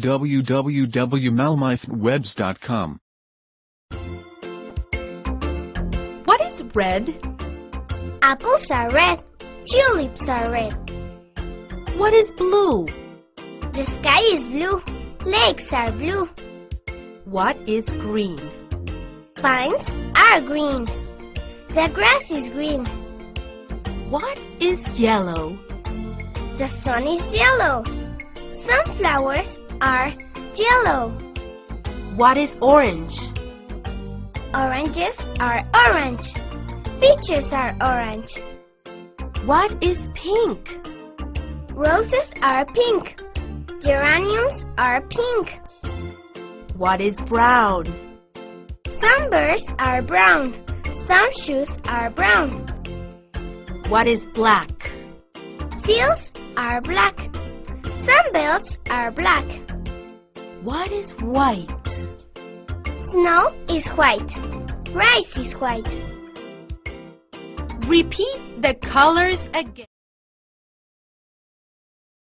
www.malmifewebs.com. What is red? Apples are red. Tulips are red. What is blue? The sky is blue. Lakes are blue. What is green? Vines are green. The grass is green. What is yellow? The sun is yellow. Sunflowers are yellow. What is orange? Oranges are orange. Peaches are orange. What is pink? Roses are pink. Geraniums are pink. What is brown? Some birds are brown. Some shoes are brown. What is black? Seals are black. Some belts are black. What is white? Snow is white. Rice is white. Repeat the colors again.